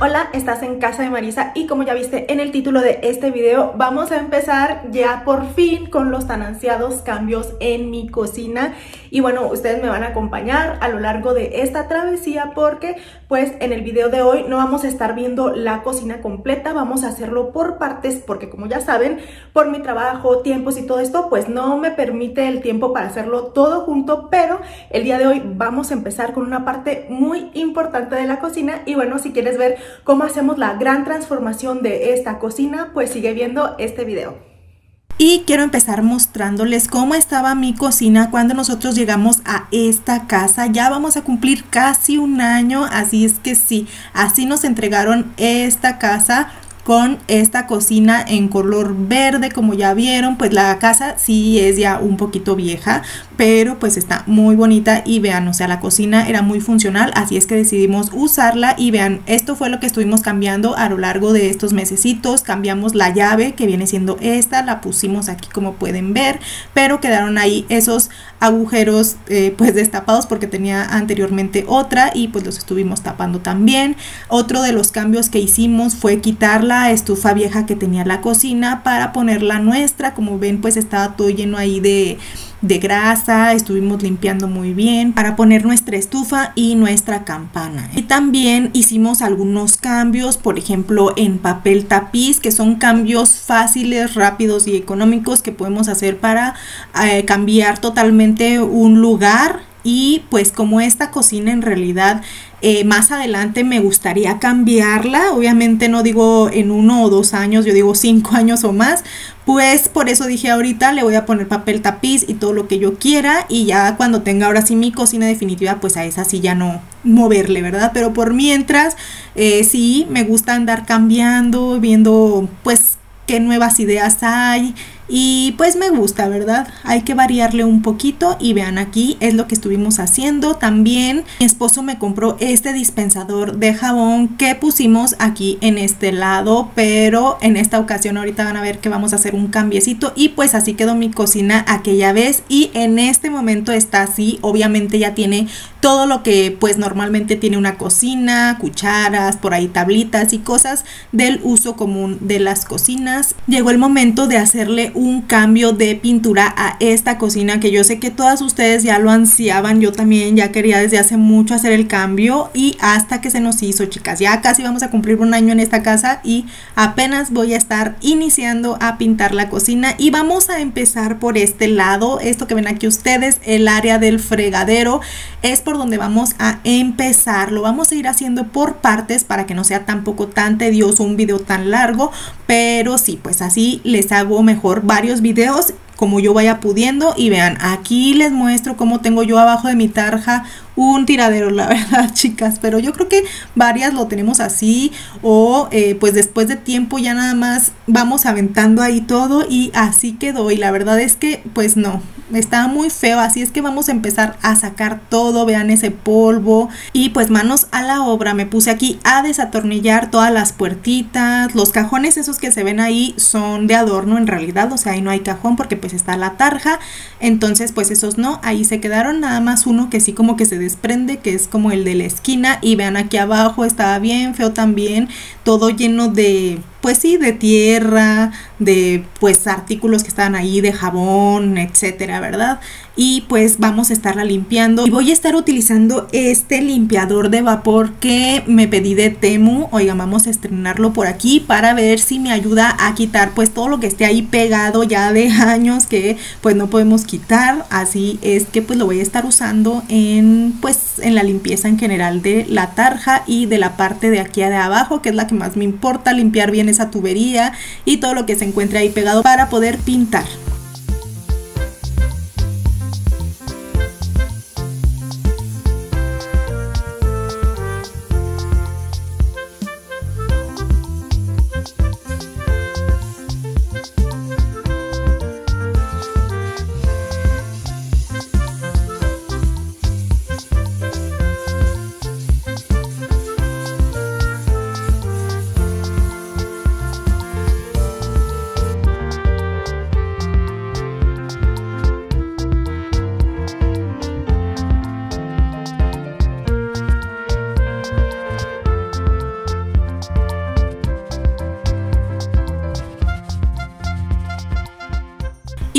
Hola, estás en casa de Marisa y como ya viste en el título de este video, vamos a empezar ya por fin con los tan ansiados cambios en mi cocina. Y bueno, ustedes me van a acompañar a lo largo de esta travesía porque pues en el video de hoy no vamos a estar viendo la cocina completa, vamos a hacerlo por partes porque como ya saben, por mi trabajo, tiempos y todo esto, pues no me permite el tiempo para hacerlo todo junto, pero el día de hoy vamos a empezar con una parte muy importante de la cocina y bueno, si quieres ver cómo hacemos la gran transformación de esta cocina, pues sigue viendo este video. Y quiero empezar mostrándoles cómo estaba mi cocina cuando nosotros llegamos a esta casa. Ya vamos a cumplir casi un año, así es que sí, así nos entregaron esta casa con esta cocina en color verde como ya vieron pues la casa sí es ya un poquito vieja pero pues está muy bonita y vean o sea la cocina era muy funcional así es que decidimos usarla y vean esto fue lo que estuvimos cambiando a lo largo de estos mesecitos cambiamos la llave que viene siendo esta la pusimos aquí como pueden ver pero quedaron ahí esos agujeros eh, pues destapados porque tenía anteriormente otra y pues los estuvimos tapando también. Otro de los cambios que hicimos fue quitarla estufa vieja que tenía la cocina para ponerla nuestra. Como ven, pues estaba todo lleno ahí de, de grasa, estuvimos limpiando muy bien para poner nuestra estufa y nuestra campana. Y también hicimos algunos cambios, por ejemplo en papel tapiz, que son cambios fáciles, rápidos y económicos que podemos hacer para eh, cambiar totalmente un lugar y pues como esta cocina en realidad eh, más adelante me gustaría cambiarla, obviamente no digo en uno o dos años, yo digo cinco años o más, pues por eso dije ahorita le voy a poner papel tapiz y todo lo que yo quiera y ya cuando tenga ahora sí mi cocina definitiva, pues a esa sí ya no moverle, ¿verdad? Pero por mientras, eh, sí, me gusta andar cambiando, viendo pues qué nuevas ideas hay y pues me gusta, ¿verdad? Hay que variarle un poquito y vean aquí es lo que estuvimos haciendo. También mi esposo me compró este dispensador de jabón que pusimos aquí en este lado, pero en esta ocasión ahorita van a ver que vamos a hacer un cambiecito y pues así quedó mi cocina aquella vez y en este momento está así. Obviamente ya tiene todo lo que pues normalmente tiene una cocina, cucharas, por ahí tablitas y cosas del uso común de las cocinas. Llegó el momento de hacerle un cambio de pintura a esta cocina que yo sé que todas ustedes ya lo ansiaban, yo también ya quería desde hace mucho hacer el cambio y hasta que se nos hizo chicas, ya casi vamos a cumplir un año en esta casa y apenas voy a estar iniciando a pintar la cocina. Y vamos a empezar por este lado, esto que ven aquí ustedes, el área del fregadero. Es por donde vamos a empezar, lo vamos a ir haciendo por partes para que no sea tampoco tan tedioso un video tan largo, pero sí, pues así les hago mejor varios videos como yo vaya pudiendo. Y vean aquí les muestro cómo tengo yo abajo de mi tarja un tiradero, la verdad, chicas. Pero yo creo que varias lo tenemos así. O eh, pues después de tiempo ya nada más vamos aventando ahí todo y así quedó. Y la verdad es que pues no, está muy feo. Así es que vamos a empezar a sacar todo. Vean ese polvo. Y pues manos a la obra. Me puse aquí a desatornillar todas las puertitas. Los cajones esos que se ven ahí son de adorno en realidad. O sea, ahí no hay cajón porque pues está la tarja. Entonces pues esos no. Ahí se quedaron nada más uno que sí como que se desprende, que es como el de la esquina. Y vean aquí abajo, estaba bien feo también, todo lleno de pues sí, de tierra, de pues artículos que estaban ahí, de jabón, etcétera, ¿verdad? Y pues vamos a estarla limpiando. Y voy a estar utilizando este limpiador de vapor que me pedí de Temu. Oigan, vamos a estrenarlo por aquí para ver si me ayuda a quitar pues todo lo que esté ahí pegado ya de años que pues no podemos quitar. Así es que pues lo voy a estar usando en pues en la limpieza en general de la tarja y de la parte de aquí de abajo, que es la que más me importa, limpiar bien esa tubería y todo lo que se encuentre ahí pegado para poder pintar.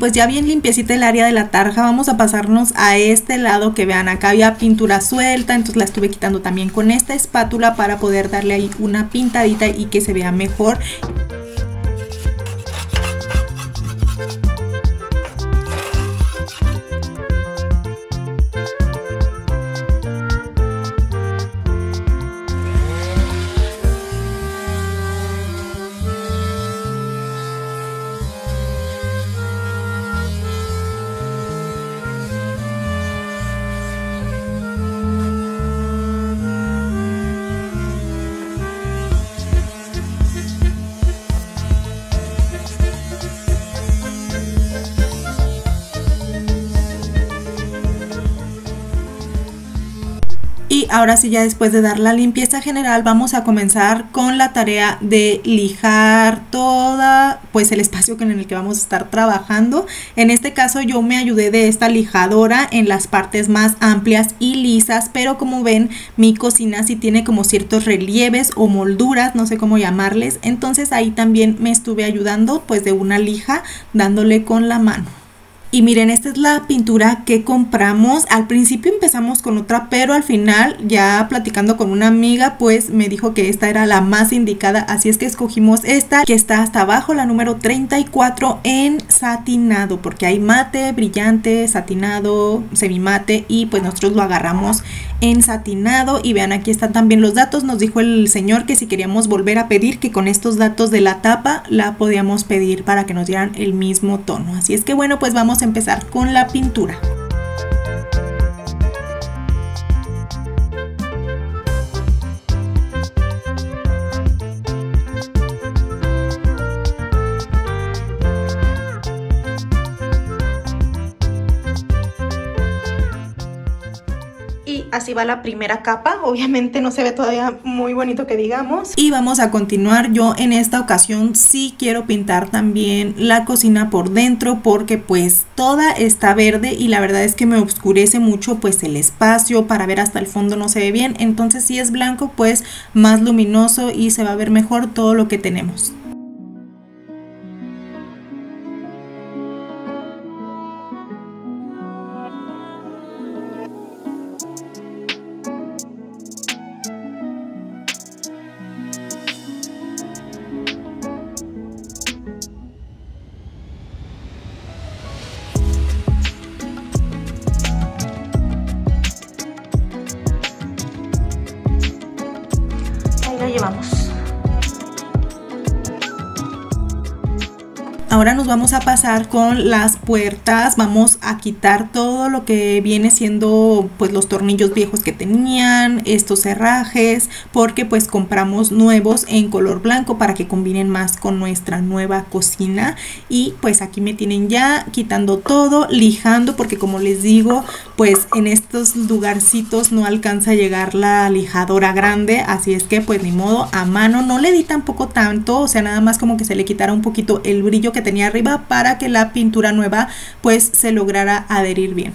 Pues ya bien limpiecita el área de la tarja, vamos a pasarnos a este lado que vean, acá había pintura suelta, entonces la estuve quitando también con esta espátula para poder darle ahí una pintadita y que se vea mejor. Ahora sí ya después de dar la limpieza general vamos a comenzar con la tarea de lijar toda pues el espacio en el que vamos a estar trabajando. En este caso yo me ayudé de esta lijadora en las partes más amplias y lisas, pero como ven mi cocina sí tiene como ciertos relieves o molduras, no sé cómo llamarles, entonces ahí también me estuve ayudando pues de una lija dándole con la mano. Y miren, esta es la pintura que compramos. Al principio empezamos con otra, pero al final, ya platicando con una amiga, pues me dijo que esta era la más indicada. Así es que escogimos esta, que está hasta abajo, la número 34 en satinado, porque hay mate, brillante, satinado, semimate y pues nosotros lo agarramos en satinado. Y vean, aquí están también los datos. Nos dijo el señor que si queríamos volver a pedir, que con estos datos de la tapa la podíamos pedir para que nos dieran el mismo tono. Así es que bueno, pues vamos empezar con la pintura. Así va la primera capa. Obviamente no se ve todavía muy bonito que digamos. Y vamos a continuar. Yo en esta ocasión sí quiero pintar también la cocina por dentro porque pues toda está verde y la verdad es que me oscurece mucho pues el espacio para ver hasta el fondo no se ve bien. Entonces si es blanco pues más luminoso y se va a ver mejor todo lo que tenemos. llevamos. Ahora nos vamos a pasar con las puertas, vamos a quitar todo lo que viene siendo pues los tornillos viejos que tenían, estos cerrajes, porque pues compramos nuevos en color blanco para que combinen más con nuestra nueva cocina. Y pues aquí me tienen ya quitando todo, lijando porque como les digo pues en estos lugarcitos no alcanza a llegar la lijadora grande, así es que pues ni modo a mano, no le di tampoco tanto, o sea nada más como que se le quitara un poquito el brillo que tenía arriba para que la pintura nueva pues se lograra adherir bien.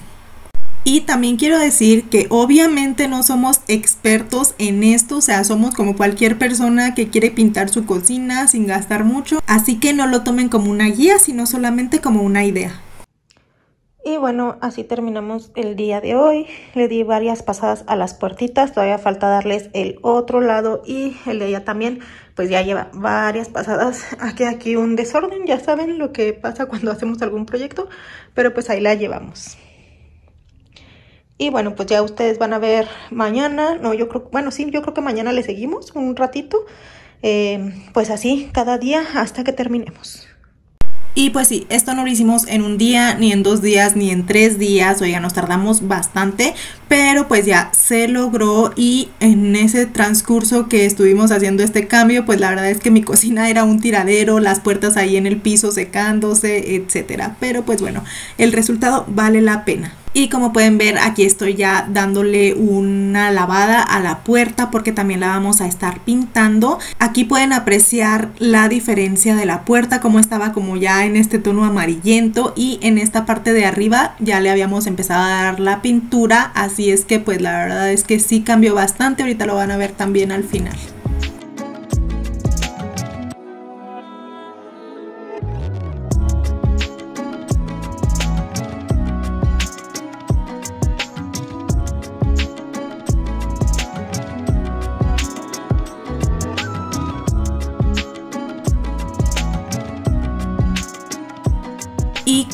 Y también quiero decir que obviamente no somos expertos en esto, o sea, somos como cualquier persona que quiere pintar su cocina sin gastar mucho, así que no lo tomen como una guía, sino solamente como una idea. Y bueno, así terminamos el día de hoy. Le di varias pasadas a las puertitas. Todavía falta darles el otro lado y el de ella también. Pues ya lleva varias pasadas. Aquí aquí un desorden. Ya saben lo que pasa cuando hacemos algún proyecto. Pero pues ahí la llevamos. Y bueno, pues ya ustedes van a ver mañana. No, yo creo, bueno, sí, yo creo que mañana le seguimos un ratito. Eh, pues así, cada día hasta que terminemos. Y pues sí, esto no lo hicimos en un día, ni en dos días, ni en tres días. Oiga, nos tardamos bastante, pero pues ya se logró y en ese transcurso que estuvimos haciendo este cambio, pues la verdad es que mi cocina era un tiradero, las puertas ahí en el piso secándose, etcétera. Pero pues bueno, el resultado vale la pena. Y como pueden ver, aquí estoy ya dándole una lavada a la puerta porque también la vamos a estar pintando. Aquí pueden apreciar la diferencia de la puerta, como estaba como ya en este tono amarillento y en esta parte de arriba ya le habíamos empezado a dar la pintura. Así es que pues la verdad es que sí cambió bastante. Ahorita lo van a ver también al final.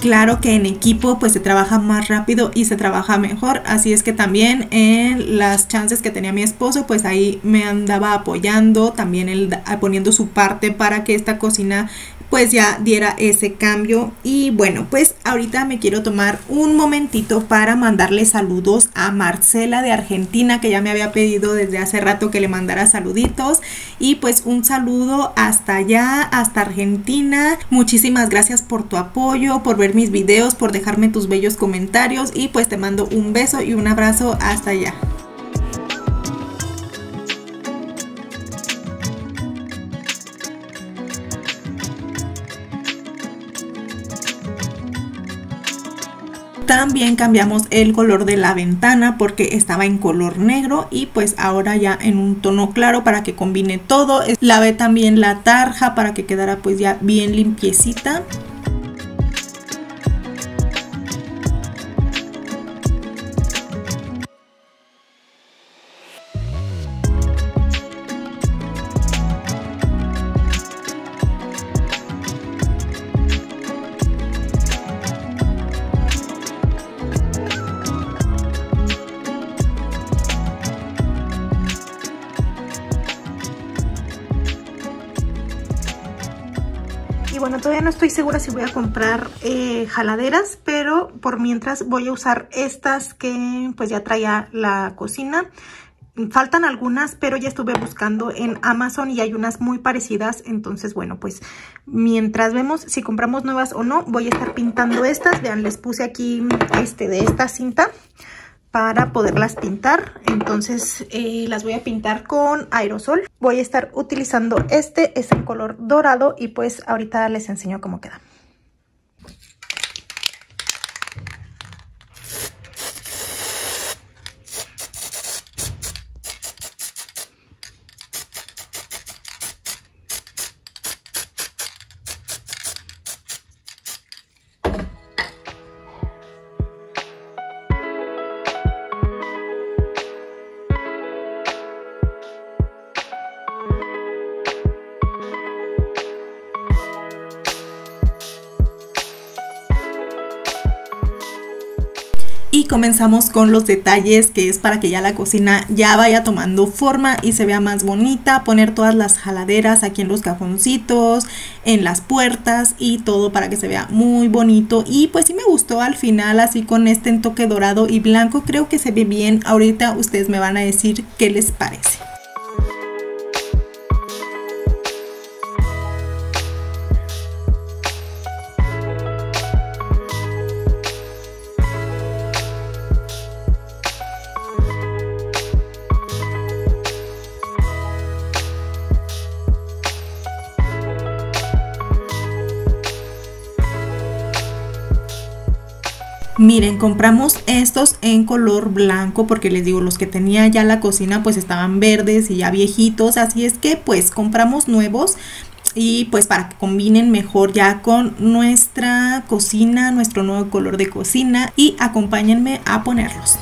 Claro que en equipo pues se trabaja más rápido y se trabaja mejor, así es que también en las chances que tenía mi esposo pues ahí me andaba apoyando, también él poniendo su parte para que esta cocina pues ya diera ese cambio. Y bueno pues ahorita me quiero tomar un momentito para mandarle saludos a Marcela de Argentina que ya me había pedido desde hace rato que le mandara saluditos. Y pues un saludo hasta allá hasta Argentina. Muchísimas gracias por tu apoyo por ver mis videos por dejarme tus bellos comentarios. Y pues te mando un beso y un abrazo hasta allá También cambiamos el color de la ventana porque estaba en color negro y pues ahora ya en un tono claro para que combine todo. Lavé también la tarja para que quedara pues ya bien limpiecita. Estoy segura si voy a comprar eh, jaladeras, pero por mientras voy a usar estas que pues ya traía la cocina. Faltan algunas, pero ya estuve buscando en Amazon y hay unas muy parecidas. Entonces, bueno, pues mientras vemos si compramos nuevas o no, voy a estar pintando estas. Vean, les puse aquí este de esta cinta para poderlas pintar. Entonces eh, las voy a pintar con aerosol. Voy a estar utilizando este, es el color dorado y pues ahorita les enseño cómo queda. Comenzamos con los detalles que es para que ya la cocina ya vaya tomando forma y se vea más bonita poner todas las jaladeras aquí en los cajoncitos en las puertas y todo para que se vea muy bonito. Y pues sí me gustó al final así con este toque dorado y blanco creo que se ve bien. Ahorita ustedes me van a decir qué les parece Miren, compramos estos en color blanco porque les digo, los que tenía ya la cocina pues estaban verdes y ya viejitos, así es que pues compramos nuevos y pues para que combinen mejor ya con nuestra cocina, nuestro nuevo color de cocina y acompáñenme a ponerlos.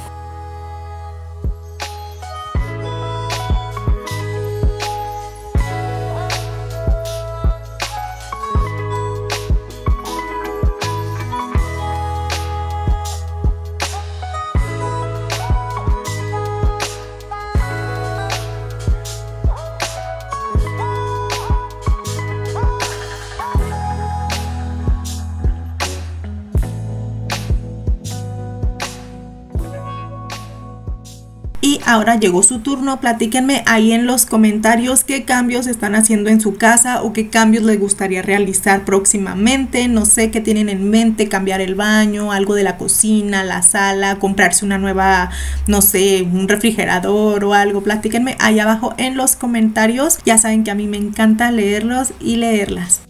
Ahora llegó su turno, platíquenme ahí en los comentarios qué cambios están haciendo en su casa o qué cambios les gustaría realizar próximamente. No sé qué tienen en mente, cambiar el baño, algo de la cocina, la sala, comprarse una nueva, no sé, un refrigerador o algo. Platíquenme ahí abajo en los comentarios. Ya saben que a mí me encanta leerlos y leerlas.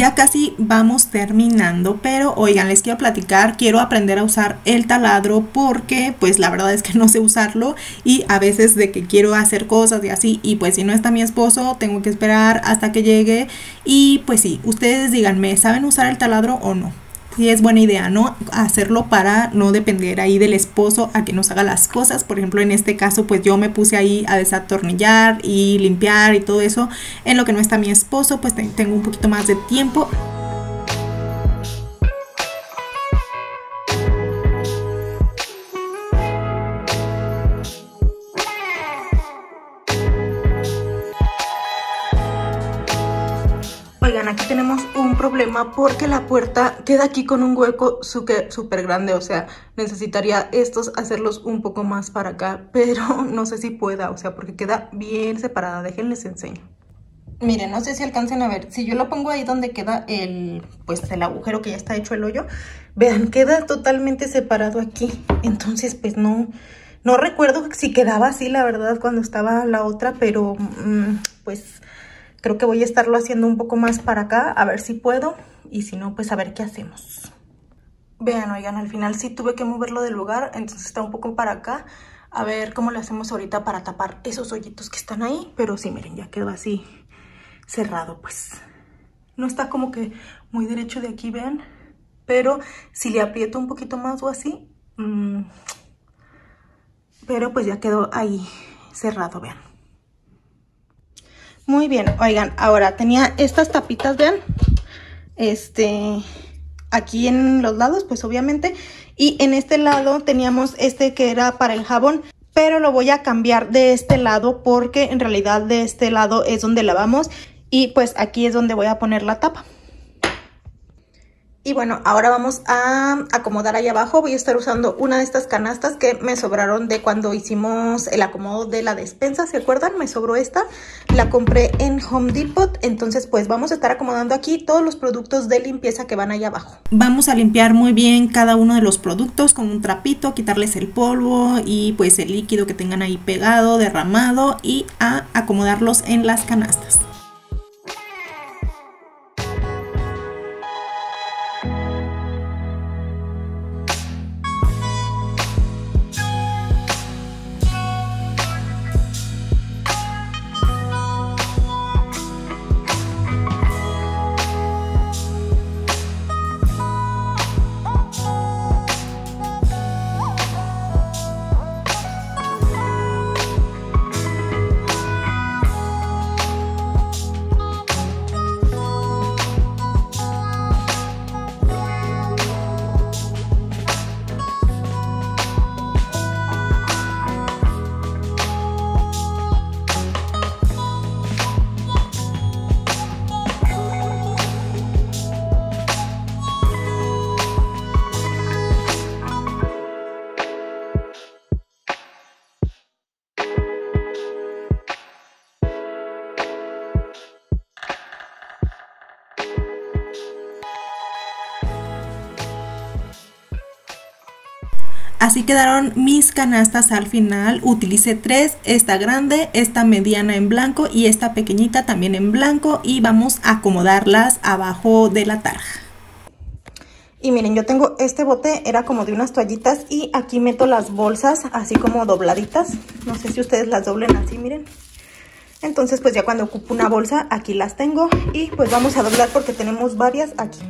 Ya casi vamos terminando, pero oigan, les quiero platicar, quiero aprender a usar el taladro porque pues la verdad es que no sé usarlo y a veces de que quiero hacer cosas y así y pues si no está mi esposo tengo que esperar hasta que llegue y pues sí, ustedes díganme, ¿saben usar el taladro o no? Sí es buena idea, ¿no? Hacerlo para no depender ahí del esposo a que nos haga las cosas. Por ejemplo, en este caso, pues yo me puse ahí a desatornillar y limpiar y todo eso. En lo que no está mi esposo, pues tengo un poquito más de tiempo. Porque la puerta queda aquí con un hueco súper grande, o sea, necesitaría estos hacerlos un poco más para acá, pero no sé si pueda, o sea, porque queda bien separada, déjenles enseño. Miren, no sé si alcancen a ver, si yo lo pongo ahí donde queda el, pues el agujero que ya está hecho el hoyo, vean, queda totalmente separado aquí, entonces pues no, no recuerdo si quedaba así la verdad cuando estaba la otra, pero mm, pues Creo que voy a estarlo haciendo un poco más para acá, a ver si puedo. Y si no, pues a ver qué hacemos. Vean, oigan, al final sí tuve que moverlo del lugar, entonces está un poco para acá. A ver cómo le hacemos ahorita para tapar esos hoyitos que están ahí. Pero sí, miren, ya quedó así cerrado, pues. No está como que muy derecho de aquí, vean. Pero si le aprieto un poquito más o así... Mmm, pero pues ya quedó ahí cerrado, vean. Muy bien, oigan, ahora tenía estas tapitas, vean, este, aquí en los lados, pues obviamente, y en este lado teníamos este que era para el jabón, pero lo voy a cambiar de este lado porque en realidad de este lado es donde lavamos y pues aquí es donde voy a poner la tapa. Y bueno, ahora vamos a acomodar ahí abajo. Voy a estar usando una de estas canastas que me sobraron de cuando hicimos el acomodo de la despensa. ¿Se acuerdan? Me sobró esta. La compré en Home Depot. Entonces, pues vamos a estar acomodando aquí todos los productos de limpieza que van ahí abajo. Vamos a limpiar muy bien cada uno de los productos con un trapito, quitarles el polvo y pues el líquido que tengan ahí pegado, derramado y a acomodarlos en las canastas. Así quedaron mis canastas al final. Utilicé tres, esta grande, esta mediana en blanco y esta pequeñita también en blanco. Y vamos a acomodarlas abajo de la tarja. Y miren, yo tengo este bote, era como de unas toallitas y aquí meto las bolsas así como dobladitas. No sé si ustedes las doblen así, miren. Entonces pues ya cuando ocupo una bolsa, aquí las tengo y pues vamos a doblar porque tenemos varias aquí.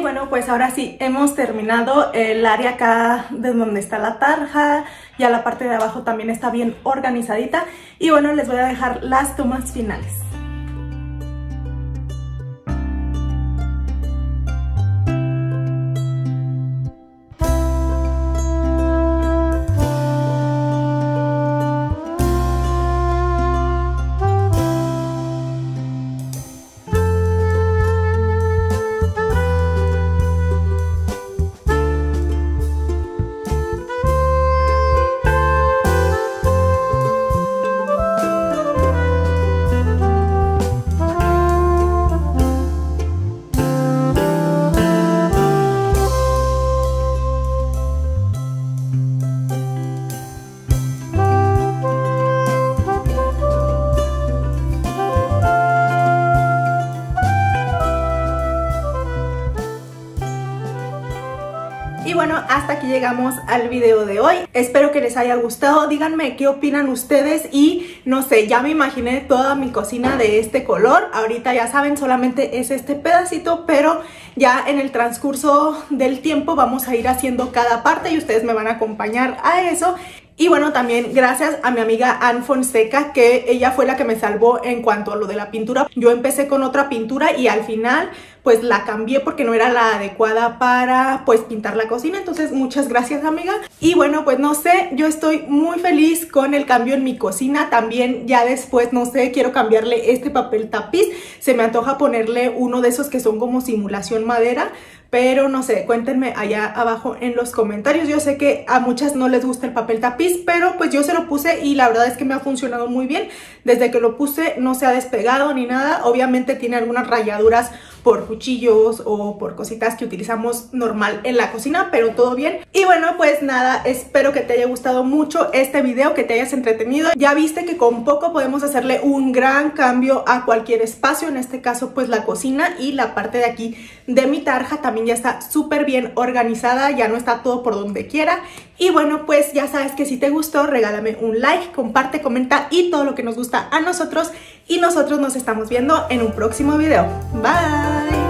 Bueno, pues ahora sí, hemos terminado el área acá de donde está la tarja, ya la parte de abajo también está bien organizadita y bueno, les voy a dejar las tomas finales. Al video de hoy. Espero que les haya gustado. Díganme qué opinan ustedes y no sé, ya me imaginé toda mi cocina de este color. Ahorita ya saben, solamente es este pedacito, pero ya en el transcurso del tiempo vamos a ir haciendo cada parte y ustedes me van a acompañar a eso. Y bueno, también gracias a mi amiga Ann Fonseca, que ella fue la que me salvó en cuanto a lo de la pintura. Yo empecé con otra pintura y al final pues la cambié porque no era la adecuada para pues pintar la cocina. Entonces muchas gracias amiga. Y bueno, pues no sé, yo estoy muy feliz con el cambio en mi cocina. También ya después, no sé, quiero cambiarle este papel tapiz. Se me antoja ponerle uno de esos que son como simulación madera pero no sé, cuéntenme allá abajo en los comentarios. Yo sé que a muchas no les gusta el papel tapiz, pero pues yo se lo puse y la verdad es que me ha funcionado muy bien. Desde que lo puse no se ha despegado ni nada. Obviamente tiene algunas rayaduras por cuchillos o por cositas que utilizamos normal en la cocina, pero todo bien. Y bueno, pues nada, espero que te haya gustado mucho este video, que te hayas entretenido. Ya viste que con poco podemos hacerle un gran cambio a cualquier espacio, en este caso pues la cocina y la parte de aquí de mi tarja también ya está súper bien organizada, ya no está todo por donde quiera. Y bueno, pues ya sabes que si te gustó, regálame un like, comparte, comenta y todo lo que nos gusta a nosotros. Y nosotros nos estamos viendo en un próximo video. Bye!